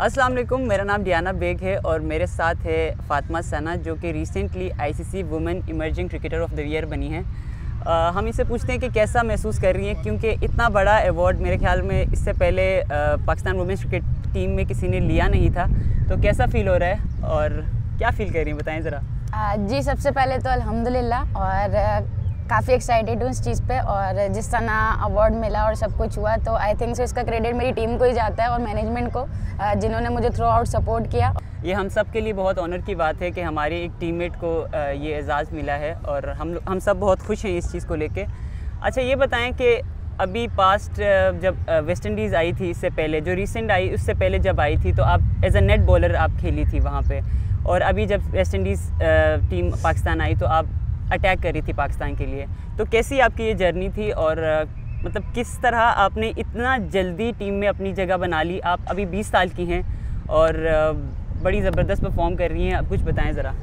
अस्सलाम वालेकुम मेरा नाम डियाना बेग है और मेरे साथ है फातिमा सना जो कि recently ICC women emerging cricketer of the year बनी है। आ, हम इसे पूछते हैं कि कैसा महसूस कर रही हैं क्योंकि इतना बड़ा अवार्ड मेरे ख्याल में इससे पहले आ, पाकिस्तान वुमेंस क्रिकेट टीम में किसी ने लिया नहीं था। तो कैसा फ़ील हो रहा है और क्या फ़ील कर रही हैं बताएँ ज़रा। जी सबसे पहले तो अल्हम्दुलिल्लाह और काफ़ी एक्साइटेड हूँ इस चीज़ पे और जिस तरह अवार्ड मिला और सब कुछ हुआ तो आई थिंक सो इसका क्रेडिट मेरी टीम को ही जाता है और मैनेजमेंट को जिन्होंने मुझे थ्रू आउट सपोर्ट किया। ये हम सब के लिए बहुत ऑनर की बात है कि हमारी एक टीममेट को ये एजाज़ मिला है और हम हम सब बहुत खुश हैं इस चीज़ को लेके। अच्छा ये बताएँ कि अभी पास्ट जब वेस्ट इंडीज़ आई थी इससे पहले, जो रिसेंट आई, उससे पहले जब आई थी तो आप एज अ नेट बॉलर आप खेली थी वहाँ पे। और अभी जब वेस्ट इंडीज़ टीम पाकिस्तान आई तो आप अटैक करी थी पाकिस्तान के लिए। तो कैसी आपकी ये जर्नी थी और मतलब किस तरह आपने इतना जल्दी टीम में अपनी जगह बना ली? आप अभी 20 साल की हैं और बड़ी ज़बरदस्त परफॉर्म कर रही हैं। आप कुछ बताएँ ज़रा।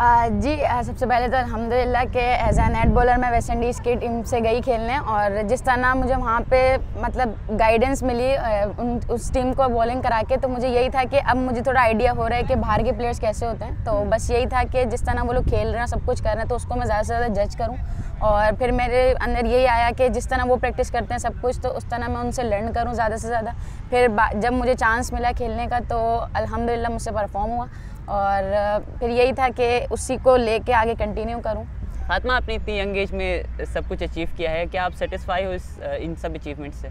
जी सबसे पहले तो अलहमदिल्ला के एज ए नेट बॉलर मैं वेस्ट इंडीज़ की टीम से गई खेलने और जिस तरह मुझे वहाँ पे मतलब गाइडेंस मिली उन, उस टीम को बॉलिंग करा के तो मुझे यही था कि अब मुझे थोड़ा आइडिया हो रहा है कि बाहर के प्लेयर्स कैसे होते हैं। तो बस यही था कि जिस तरह वो लोग खेल रहे हैं, सब कुछ कर रहे हैं तो उसको मैं ज़्यादा से ज़्यादा जज करूँ। और फिर मेरे अंदर यही आया कि जिस तरह वो प्रैक्टिस करते हैं सब कुछ तो उस तरह मैं उनसे लर्न करूँ ज़्यादा से ज़्यादा। फिर जब मुझे चांस मिला खेलने का तो अलहमदिल्ला मुझसे परफॉर्म हुआ। और फिर यही था कि उसी को लेके आगे कंटिन्यू करूँ। फातमा, आपने इतनी यंग एज में सब कुछ अचीव किया है, क्या आप सेटिस्फाई हो इस इन सब अचीवमेंट से?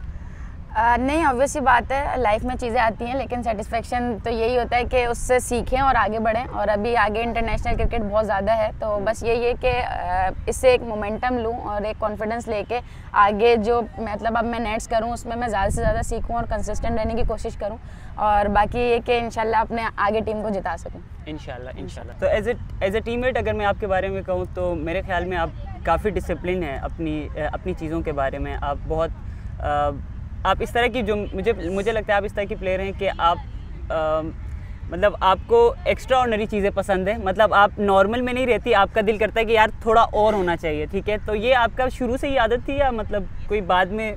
आ, नहीं ऑब्वियसली बात है लाइफ में चीज़ें आती हैं लेकिन सेटिस्फेक्शन तो यही होता है कि उससे सीखें और आगे बढ़ें। और अभी आगे इंटरनेशनल क्रिकेट बहुत ज़्यादा है तो बस यही है कि इससे एक मोमेंटम लूँ और एक कॉन्फिडेंस लेके आगे जो मतलब अब मैं नेट्स करूँ उसमें मैं ज़्यादा से ज़्यादा सीखूँ और कंसिस्टेंट रहने की कोशिश करूँ। और बाकी ये कि इंशाल्लाह अपने आगे टीम को जिता सकूँ। इनशाला इनशाला तो as a as a team अगर मैं आपके बारे में कहूँ तो मेरे ख्याल में आप काफ़ी डिसिप्लिन है अपनी अपनी चीज़ों के बारे में। आप बहुत आप इस तरह की जो मुझे मुझे लगता है आप इस तरह की प्लेयर हैं कि आप आ, मतलब आपको एक्स्ट्रा ऑर्डनरी चीज़ें पसंद हैं। मतलब आप नॉर्मल में नहीं रहती आपका दिल करता है कि यार थोड़ा और होना चाहिए ठीक है? तो ये आपका शुरू से ही आदत थी या मतलब कोई बाद में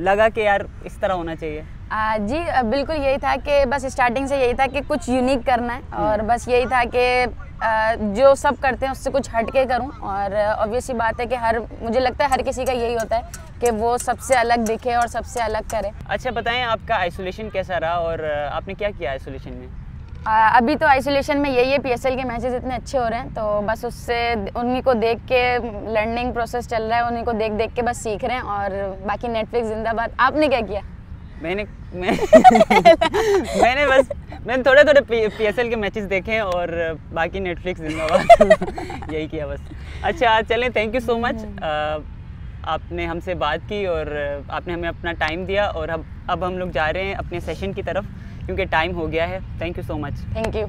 लगा कि यार इस तरह होना चाहिए? आ, जी बिल्कुल यही था कि बस स्टार्टिंग से यही था कि कुछ यूनिक करना है और हम्म। बस यही था कि जो सब करते हैं उससे कुछ हट के करूँ और ऑब्वियसली बात है कि हर मुझे लगता है हर किसी का यही होता है कि वो सबसे अलग दिखे और सबसे अलग करे। अच्छा बताएँ आपका आइसोलेशन कैसा रहा और आपने क्या किया आइसोलेशन में? आ, अभी तो आइसोलेशन में यही है पीएसएल के मैचेस इतने अच्छे हो रहे हैं तो बस उससे उन्हीं को देख के लर्निंग प्रोसेस चल रहा है उन्हीं को देख देख के बस सीख रहे हैं और बाकी नेटफ्लिक्स जिंदाबाद। आपने क्या किया? मैंने मैं मैंने बस मैंने थोड़े थोड़े पी एस एल के मैचेस देखे और बाकी नेटफ्लिक्स जिंदाबाद। यही किया बस। अच्छा चलें थैंक यू सो मच आपने हमसे बात की और आपने हमें अपना टाइम दिया और अब अब हम लोग जा रहे हैं अपने सेशन की तरफ़ क्योंकि टाइम हो गया है। Thank you so much thank you